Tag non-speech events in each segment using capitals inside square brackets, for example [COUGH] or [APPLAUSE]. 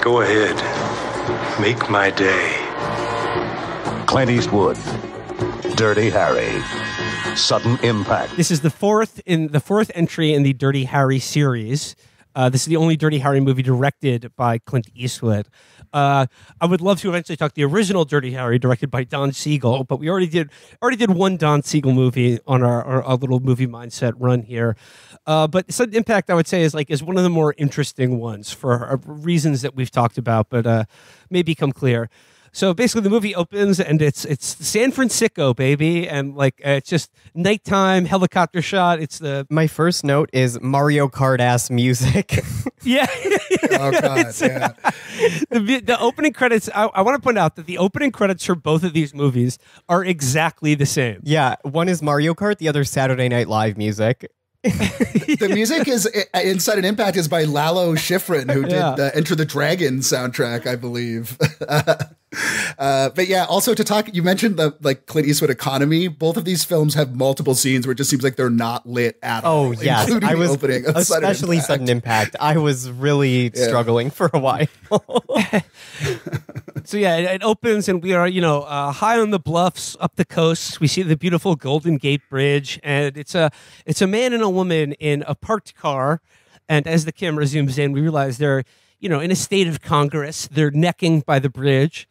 Go ahead. Make my day. Clint Eastwood, Dirty Harry, Sudden Impact. This is the fourth in the fourth entry in the Dirty Harry series. Uh, this is the only Dirty Harry movie directed by Clint Eastwood. Uh, I would love to eventually talk the original Dirty Harry, directed by Don Siegel, but we already did already did one Don Siegel movie on our, our, our little movie mindset run here. Uh, but Sudden Impact, I would say, is like is one of the more interesting ones for uh, reasons that we've talked about, but uh, may become clear. So basically, the movie opens and it's it's San Francisco, baby, and like uh, it's just nighttime helicopter shot. It's the My first note is Mario Kart ass music. [LAUGHS] yeah. Oh god, [LAUGHS] yeah. the, the opening credits. I, I want to point out that the opening credits for both of these movies are exactly the same. yeah, one is Mario Kart, the other Saturday Night Live music. the music is uh, in Sudden Impact is by Lalo Schifrin, who did Yeah. uh, Enter the Dragon soundtrack, I believe. [LAUGHS] [LAUGHS] uh, but yeah, also to talk, you mentioned the like Clint Eastwood economy. Both of these films have multiple scenes where it just seems like they're not lit at all. Oh yeah, including I the was opening, of Sudden especially Impact. sudden impact. I was really struggling for a while. [LAUGHS] So yeah, it, it opens and we are you know uh, high on the bluffs up the coast. We see the beautiful Golden Gate Bridge, and it's a it's a man and a woman in a parked car. And as the camera zooms in, we realize they're you know in a state of Congress. They're necking by the bridge.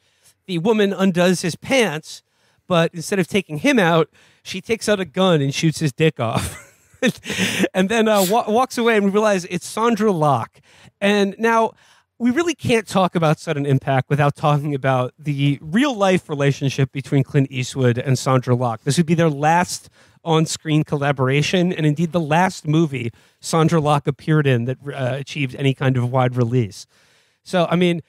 The woman undoes his pants, but instead of taking him out, she takes out a gun and shoots his dick off. [LAUGHS] and then uh, wa- walks away, and we realize it's Sondra Locke. And now we really can't talk about sudden impact without talking about the real life relationship between Clint Eastwood and Sondra Locke. This would be their last on screen collaboration, and indeed the last movie Sondra Locke appeared in that uh, achieved any kind of wide release. So, I mean,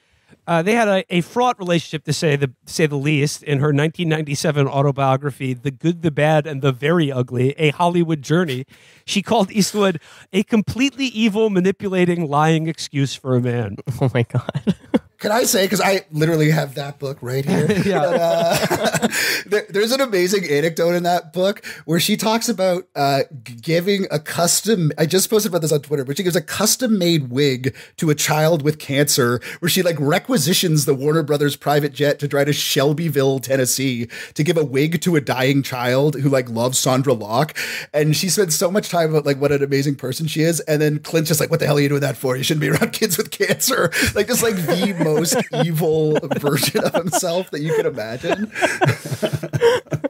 uh, they had a, a fraught relationship to say the say the least in her 1997 autobiography, "The Good, the Bad, and the Very Ugly: A Hollywood Journey." She called Eastwood a completely evil, manipulating, lying excuse for a man. [LAUGHS] oh my god. Can I say because I literally have that book right here? [LAUGHS] Yeah. Uh, [LAUGHS] there, there's an amazing anecdote in that book where she talks about uh, giving a custom. I just posted about this on Twitter, but she gives a custom made wig to a child with cancer, where she like requisitions the Warner Brothers private jet to drive to Shelbyville, Tennessee, to give a wig to a dying child who like loves Sondra Locke, and she spends so much time about like what an amazing person she is, and then Clint's just like, "What the hell are you doing that for? You shouldn't be around kids with cancer." [LAUGHS] Like just like the most evil version of himself that you could imagine. [LAUGHS]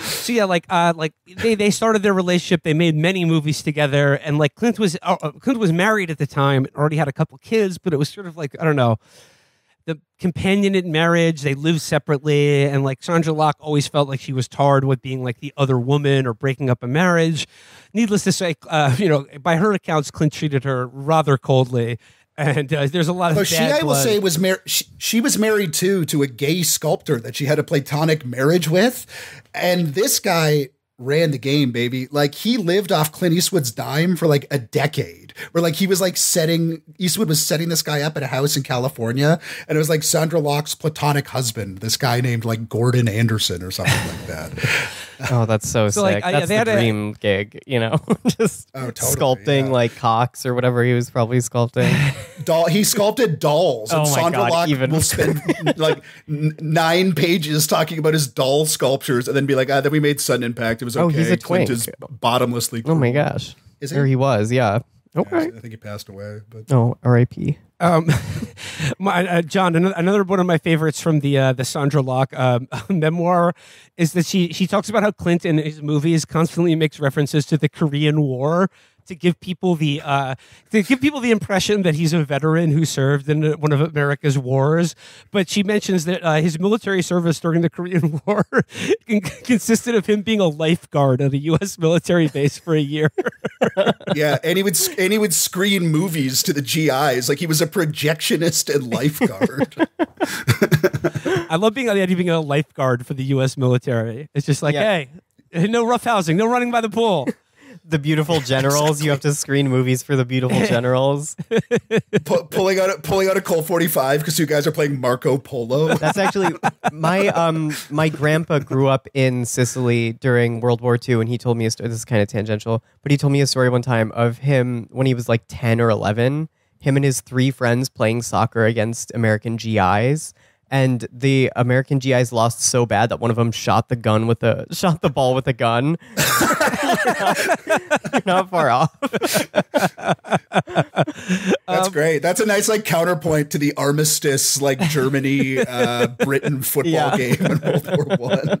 So yeah, like uh, like they they started their relationship. They made many movies together, and like Clint was uh, uh, Clint was married at the time, already had a couple kids, but it was sort of like I don't know. The companionate marriage, they lived separately, and like Sondra Locke always felt like she was tarred with being like the other woman or breaking up a marriage. Needless to say, uh, you know, by her accounts, Clint treated her rather coldly, and uh, there's a lot of So she, I will blood. say, was mar- she, she was married too to a gay sculptor that she had a platonic marriage with, and this guy ran the game, baby. Like he lived off Clint Eastwood's dime for like a decade. Where like he was like setting Eastwood was setting this guy up at a house in California, and it was like Sondra Locke's platonic husband, this guy named like Gordon Anderson or something like that. [LAUGHS] Oh, that's so, [LAUGHS] So, sick. yeah, that's they the had a- dream gig, you know, [LAUGHS] just Oh, totally, sculpting yeah. like cocks or whatever he was probably sculpting. [LAUGHS] Doll. He sculpted dolls, and Oh my Sondra God, Locke even will spend like n- nine pages talking about his doll sculptures, and then be like, "Ah, then we made Sudden Impact. It was okay." Oh, he's a Clint twink. is bottomlessly. oh my gosh, Is he? there he was. Yeah. Okay. I think he passed away, but Oh, R.I.P. Um, [LAUGHS] my, uh, John, another, another one of my favorites from the uh, the Sondra Locke um, [LAUGHS] memoir is that she she talks about how Clint in his movies constantly makes references to the Korean War to give people the uh, to give people the impression that he's a veteran who served in one of America's wars. But she mentions that uh, his military service during the Korean [LAUGHS] War consisted of him being a lifeguard at a U.S. military base for a year. [LAUGHS] yeah, and he would and he would screen movies to the GIs like he was a projectionist and lifeguard. [LAUGHS] I love being on the idea of being a lifeguard for the U.S. military. It's just like, Yeah. hey, no rough housing, no running by the pool. The beautiful [LAUGHS] generals. You have to screen movies for the beautiful [LAUGHS] generals. Pu- pulling out a, pulling out a Colt forty five because you guys are playing Marco Polo. [LAUGHS] That's actually my um my grandpa grew up in Sicily during World War II, and he told me a story. This is kind of tangential, but he told me a story one time of him when he was like ten or eleven him and his three friends playing soccer against American GIs. And the American GIs lost so bad that one of them shot the gun with a shot the ball with a gun. You're, not, far off. That's great. That's a nice like counterpoint to the armistice like Germany uh, Britain football Yeah. game in World War One.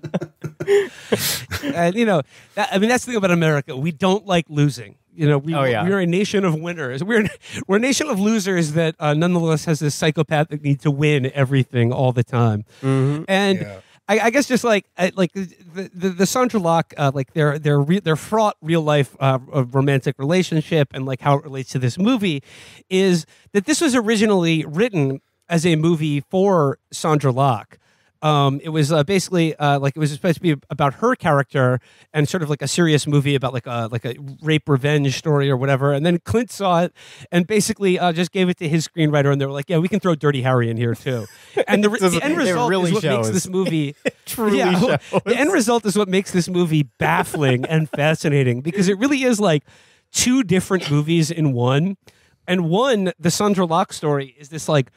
[LAUGHS] and you know, that, I mean, that's the thing about America. We don't like losing. You know, we, Oh, yeah. we're a nation of winners. We're we're a nation of losers that uh, nonetheless has this psychopathic need to win everything all the time. And Yeah. I, I guess just like like the the, the Sondra Locke, uh, like their their re- their fraught real life uh, romantic relationship and like how it relates to this movie is that this was originally written as a movie for Sondra Locke. Um, it was uh, basically uh, like it was supposed to be about her character and sort of like a serious movie about like a like a rape revenge story or whatever. And then Clint saw it and basically uh, just gave it to his screenwriter, and they were like, "Yeah, we can throw Dirty Harry in here too." And the, re- [LAUGHS] This is- the end result really is what makes shows. this movie [LAUGHS] truly yeah, shows. the end result is what makes this movie baffling and [LAUGHS] fascinating because it really is like two different movies in one. And one, the Sondra Locke story, is this like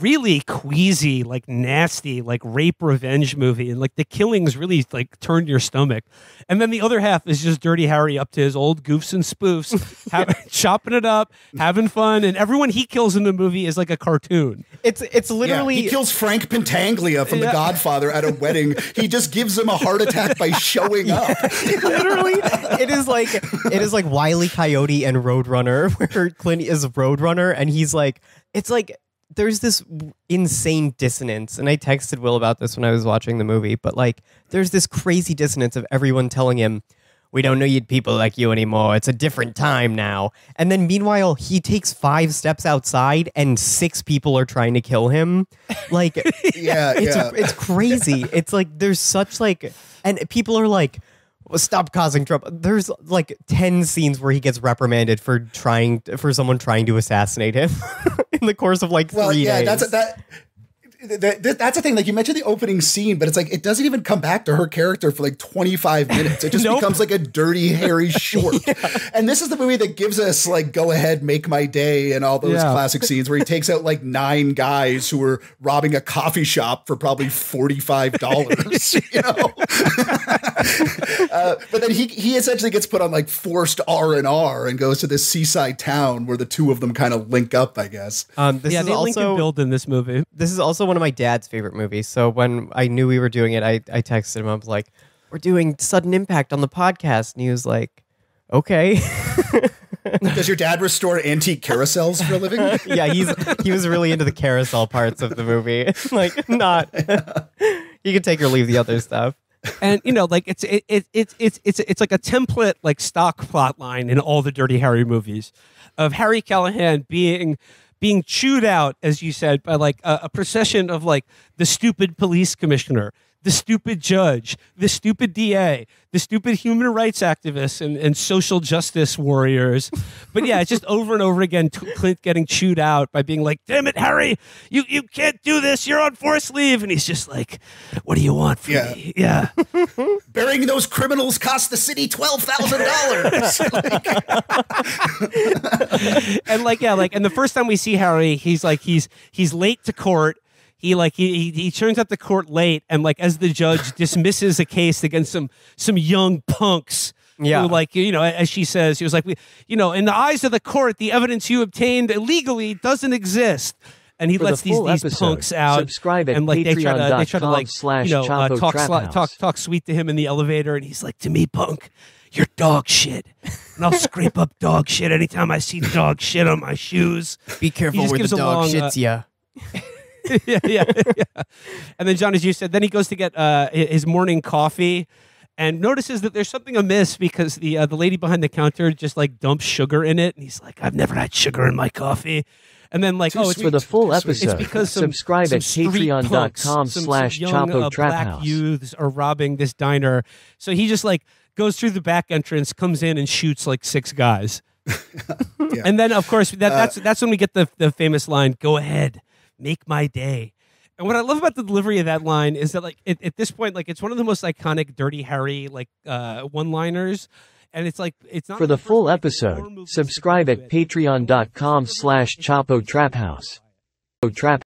really queasy, like nasty, like rape revenge movie, and like the killings really like turn your stomach. And then the other half is just Dirty Harry up to his old goofs and spoofs, [LAUGHS] have, [LAUGHS] chopping it up, having fun, and everyone he kills in the movie is like a cartoon. It's it's Yeah, literally he kills Frank Pentangeli from Yeah. The Godfather at a wedding. He just gives him a heart attack by showing [LAUGHS] up. literally it is like it is like Wiley Coyote and Roadrunner where Clint is Roadrunner and he's like it's like there's this insane dissonance and I texted Will about this when I was watching the movie but like there's this crazy dissonance of everyone telling him we don't need people like you anymore. It's a different time now. And then meanwhile, he takes five steps outside and six people are trying to kill him. Like [LAUGHS] Yeah, it's yeah. it's crazy. It's like there's such like, and people are like, "Stop causing trouble." There's like ten scenes where he gets reprimanded for trying for someone trying to assassinate him [LAUGHS] in the course of like three well, yeah, days. that's that. That, that- that's the thing. Like you mentioned the opening scene, but it's like it doesn't even come back to her character for like 25 [LAUGHS] minutes. It just Nope. becomes like a Dirty Harry [LAUGHS] short. And this is the movie that gives us like go ahead, make my day, and all those Yeah. classic scenes where he takes out like nine guys who were robbing a coffee shop for probably $45. you know? [LAUGHS] uh, but then he he essentially gets put on like forced R and R and goes to this seaside town where the two of them kind of link up, I guess. um, this yeah, is they link and also build in this movie. this is also one of my dad's favorite movies. So when I knew we were doing it, I I texted him. I was like, "We're doing Sudden Impact on the podcast," and he was like, "Okay." [LAUGHS] Does your dad restore antique carousels for a living? [LAUGHS] yeah, he's he was really into the carousel parts of the movie. like not you can take or leave the other stuff. And you know like it's it, it, it's it's it's it's like a template like stock plot line in all the dirty harry movies of harry callahan being being chewed out as you said by like a, a procession of like the stupid police commissioner the stupid judge the stupid da the stupid human rights activists and, and social justice warriors. But yeah it's just [LAUGHS] over and over again clint getting chewed out by being like damn it harry you you can't do this. You're on forced leave. And he's just like what do you want from Yeah. me? Yeah. [LAUGHS] Burying those criminals cost the city twelve thousand dollars. [LAUGHS] and like yeah like and the first time we see harry he's like he's he's late to court he like he, he he turns up to court late and like as the judge [LAUGHS] dismisses a case against some some young punks Yeah. who, like you know as she says he was like we you know in the eyes of the court the evidence you obtained illegally doesn't exist and he For the lets these, these episode, punks out subscribe at and like they try to they try to like slash you know uh, talk, Trap sli- House. talk talk sweet to him in the elevator and he's like to me punk you're dog shit and I'll scrape up dog shit anytime I see dog shit on my shoes. Be careful where the dog long, uh, shits ya. [LAUGHS] [LAUGHS] yeah, yeah, yeah. And then John, as you said, then he goes to get uh, his morning coffee, and notices that there's something amiss because the uh, the lady behind the counter just like dumps sugar in it, and he's like, "I've never had sugar in my coffee." And then like, oh, it's For the full It's episode, it's because some, subscribe some at street punks, patreon.com some- slash some young, Chapo uh, Trap black House. youths are robbing this diner. So he just like goes through the back entrance, comes in, and shoots like six guys. [LAUGHS] And then, of course, that, that's that's when we get the the famous line: "Go ahead, make my day." And what I love about the delivery of that line is that, like, at, at this point, like, it's one of the most iconic Dirty Harry like uh, one liners. and it's like it's not For the first full episode, subscribe at it. patreon.com slash Chapo Trap House. Trap